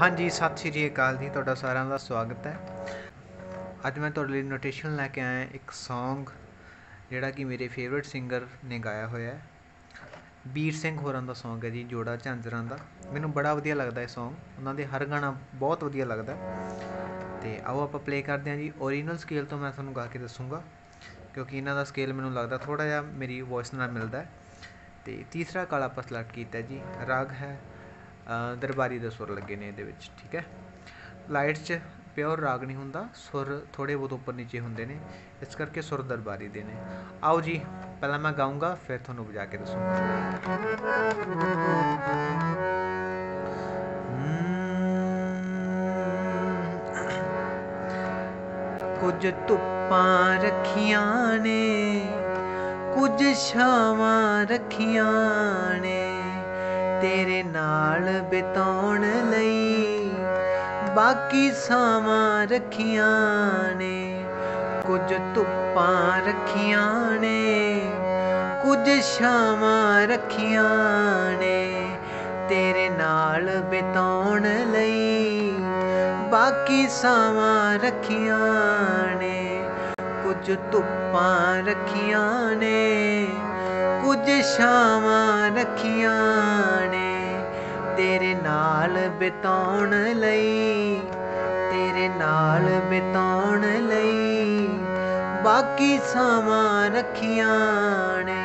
ਹਾਂਜੀ, ਸਤਿ ਸ਼੍ਰੀ ਅਕਾਲ ਜੀ। ਤੁਹਾਡਾ ਸਾਰਿਆਂ ਦਾ ਸਵਾਗਤ ਹੈ। ਅੱਜ ਮੈਂ ਤੁਹਾਡੇ ਲਈ ਨੋਟੇਸ਼ਨ ਲੈ ਕੇ ਆਇਆ ਇੱਕ Song, ਜਿਹੜਾ ਕਿ ਮੇਰੇ ਫੇਵਰਿਟ ਸਿੰਗਰ ਨੇ ਗਾਇਆ ਹੋਇਆ ਹੈ। ਵੀਰ ਸਿੰਘ ਹੋਰਾਂ ਦਾ Song ਹੈ ਜੀ, ਜੋੜਾ ਝਾਂਜਰਾਂ ਦਾ। ਮੈਨੂੰ ਬੜਾ ਵਧੀਆ ਲੱਗਦਾ ਇਹ Song ਉਹਨਾਂ ਦੇ ਹਰ ਗਾਣਾ ਬਹੁਤ ਵਧੀਆ ਲੱਗਦਾ ਤੇ ਆਓ ਆਪਾਂ ਪਲੇ ਕਰਦੇ ਹਾਂ ਜੀ। ਓਰੀਜਨਲ ਸਕੇਲ ਤੋਂ ਮੈਂ ਤੁਹਾਨੂੰ ਗਾ ਕੇ ਦੱਸੂਗਾ, ਕਿਉਂਕਿ ਇਹਨਾਂ ਦਾ ਸਕੇਲ ਮੈਨੂੰ ਲੱਗਦਾ ਥੋੜਾ ਜਿਹਾ ਮੇਰੀ ਵੌਇਸ ਨਾਲ ਮਿਲਦਾ ਹੈ। ਅਤੇ ਤੀਸਰਾ ਕਾਲ ਆਪਾਂ ਸਿਲੈਕਟ ਕੀਤਾ ਜੀ? ਰਾਗ ਹੈ ਦਰਬਾਰੀ ਦੇ ਸੁਰ ਲੱਗੇ ਨੇ ਇਹਦੇ ਵਿੱਚ, ਠੀਕ ਹੈ? ਲਾਈਟ 'ਚ ਪਿਓਰ ਰਾਗ ਨਹੀਂ ਹੁੰਦਾ, ਸੁਰ ਥੋੜੇ ਬਹੁਤ ਉੱਪਰ ਨੀਚੇ ਹੁੰਦੇ ਨੇ, ਇਸ ਕਰਕੇ ਸੁਰ ਦਰਬਾਰੀ ਦੇ ਨੇ। ਆਓ ਜੀ, ਪਹਿਲਾਂ ਮੈਂ ਗਾਉਂਗਾ ਫਿਰ ਤੁਹਾਨੂੰ ਵਜਾ ਕੇ ਦੱਸੂੰਗਾ। ਕੁਝ ਧੁੱਪਾਂ ਰੱਖੀਆਂ ਨੇ ਕੁਝ ਛਾਵਾਂ ਰੱਖੀਆਂ ਨੇ, ਤੇਰੇ ਨਾਲ ਬਿਤਾਉਣ ਲਈ ਬਾਕੀ ਸਾਵਾਂ ਰੱਖੀਆਂ ਨੇ। ਕੁਝ ਧੁੱਪਾਂ ਰੱਖੀਆਂ ਨੇ, ਕੁਝ ਛਾਵਾਂ ਰੱਖੀਆਂ ਨੇ, ਤੇਰੇ ਨਾਲ ਬਿਤਾਉਣ ਲਈ ਬਾਕੀ ਸਾਵਾਂ ਰੱਖੀਆਂ ਨੇ। ਕੁਝ ਧੁੱਪਾਂ ਰੱਖੀਆਂ ਨੇ, ਕੁਝ ਛਾਵਾਂ ਰੱਖੀਆਂ ਨੇ। ਤੇਰੇ ਨਾਲ ਬਿਤਾਉਣ ਲਈ, ਤੇਰੇ ਨਾਲ ਬਿਤਾਉਣ ਲਈ ਬਾਕੀ ਸਾਵਾਂ ਰੱਖੀਆਂ ਨੇ।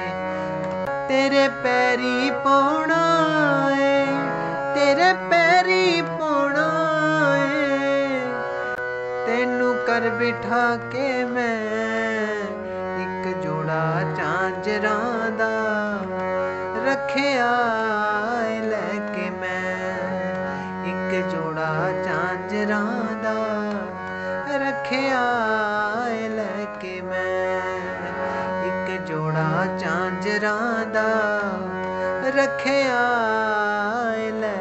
ਤੇਰੇ ਪੈਰੀ ਪਾਉਣਾ ਏ ਕਰ ਕੇ ਮੈਂ, ਇੱਕ ਜੋੜਾ ਝਾਂਜਰਾਂ ਦਾ ਰੱਖਿਆ ਲੈ ਕੇ ਮੈਂ। ਇੱਕ ਜੋੜਾ ਝਾਂਜਰਾਂ ਦਾ ਰੱਖਿਆ ਲੈ ਕੇ ਮੈਂ। ਇੱਕ ਜੋੜਾ ਝਾਂਜਰਾਂ ਦਾ ਰੱਖਿਆ ਲੈ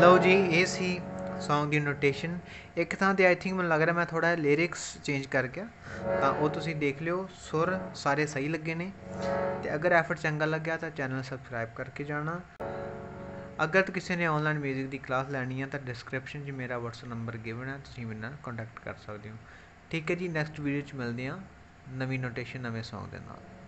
ਲਓ ਜੀ, ਇਹ ਸੀ Song ਦੀ ਨੋਟੇਸ਼ਨ ਇੱਕ ਥਾਂ ਤੇ ਆਈ ਥਿੰਕ ਮੈਨੂੰ ਲੱਗ ਰਿਹਾ ਮੈਂ ਥੋੜਾ ਲਿਰਿਕਸ ਚੇਂਜ ਕਰ ਗਿਆ। ਤਾਂ ਉਹ ਤੁਸੀਂ ਦੇਖ ਲਿਓ, ਸੁਰ ਸਾਰੇ ਸਹੀ ਲੱਗੇ ਨੇ। ਤੇ ਅਗਰ ਐਫਰਟ ਚੰਗਾ ਲੱਗਿਆ ਤਾਂ ਚੈਨਲ ਸਬਸਕ੍ਰਾਈਬ ਕਰਕੇ ਜਾਣਾ। ਅਗਰ ਕਿਸੇ ਨੇ ਆਨਲਾਈਨ 뮤직 ਦੀ ਕਲਾਸ ਲੈਣੀ ਹੈ ਤਾਂ ਡਿਸਕ੍ਰਿਪਸ਼ਨ 'ਚ ਮੇਰਾ WhatsApp ਨੰਬਰ ਗਿਵਨ ਹੈ ਤੁਸੀਂ ਮੇਰੇ ਨਾਲ ਕੰਟੈਕਟ ਕਰ ਸਕਦੇ ਹੋ। ਠੀਕ ਹੈ ਜੀ ਨੈਕਸਟ ਵੀਡੀਓ 'ਚ ਮਿਲਦੇ ਹਾਂ। ਨਵੀਂ ਨੋਟੇਸ਼ਨ ਨਵੇਂ Song ਦੇ ਨਾਲ।